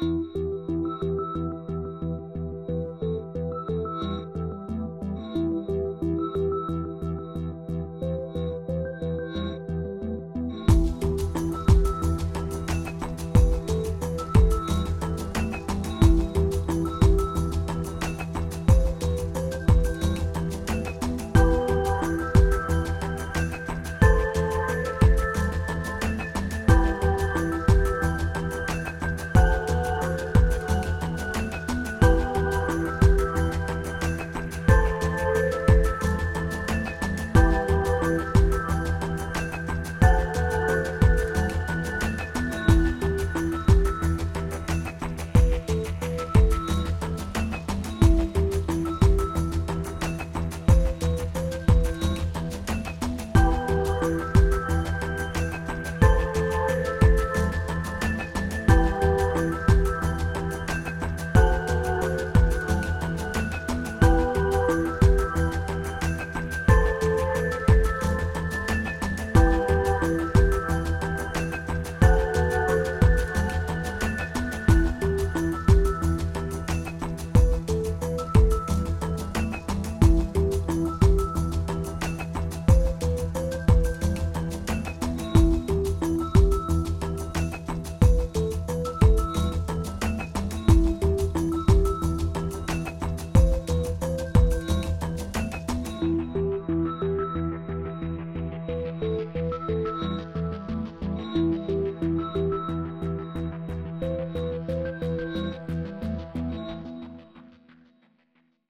Bye.